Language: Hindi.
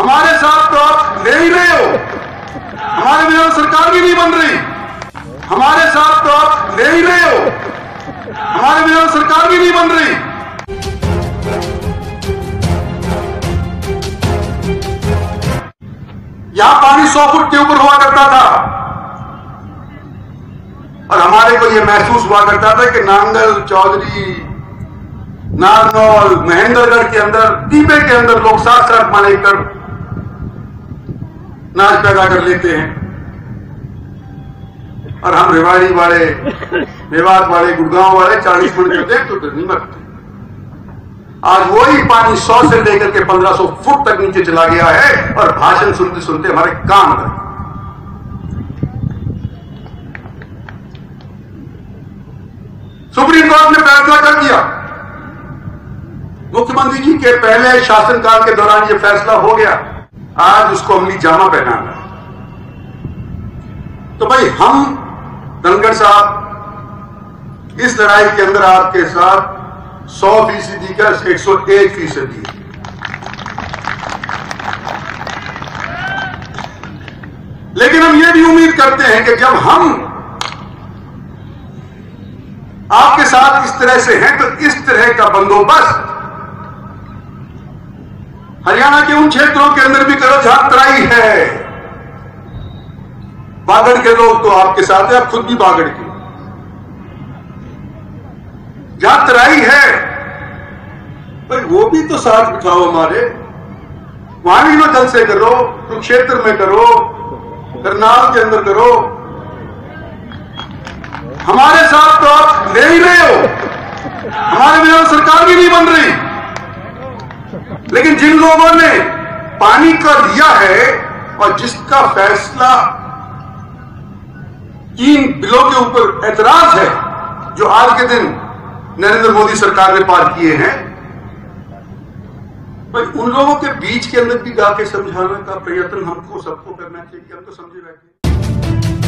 हमारे साथ तो आप ले ही रहे हो। हमारे बिना तो सरकार भी नहीं बन रही। हमारे साथ तो आप ले ही रहे हो। हमारे बिना तो सरकार भी नहीं बन रही। यहाँ पानी सौ फुट के ऊपर हुआ करता था। और हमारे को यह महसूस हुआ करता था कि नांगल, चौधरी, नारनौल, महेंद्रगढ़ के अंदर, दीपे के अंदर लोग साथ साथ माने कर नाच पैदा कर लेते हैं। और हम रेवाड़ी वाले मेवात वाले, गुड़गांव वाले चालीस मिनट करते हैं तो नहीं मरते। आज वही पानी सौ से लेकर के पंद्रह सौ फुट तक नीचे चला गया है, और भाषण सुनते सुनते हमारे काम कर सुप्रीम कोर्ट ने फैसला कर दिया। मुख्यमंत्री जी के पहले शासनकाल के दौरान यह फैसला हो गया। आज उसको अमली जामा पहनाना है। तो भाई, हम धनगढ़ साहब, इस लड़ाई के अंदर आपके साथ 100 फ़ीसदी का 101 फ़ीसदी लेकिन हम ये भी उम्मीद करते हैं कि जब हम आपके साथ इस तरह से हैं तो इस तरह का बंदोबस्त हरियाणा के उन क्षेत्रों के अंदर भी करो जहाँ तराई है। बागड़ के लोग तो आपके साथ है, आप खुद भी बागड़ के। जहाँ तराई है। भाई वो भी तो साथ बिठाओ हमारे। वहाँ भी जल से करो, कुरुक्षेत्र में करो, करनाल के अंदर करो। हमारे साथ तो आप ले ही रहे हो। हमारे बिना सरकार भी नहीं बन रही। लेकिन जिन लोगों ने पानी का दिया है और जिसका फैसला तीन बिलों के ऊपर एतराज़ है, जो आज के दिन नरेंद्र मोदी सरकार ने पार किए हैं, भाई, उन लोगों के बीच के अंदर भी जाके समझाने का प्रयत्न हमको, सबको करना चाहिए हम तो समझे बैठे।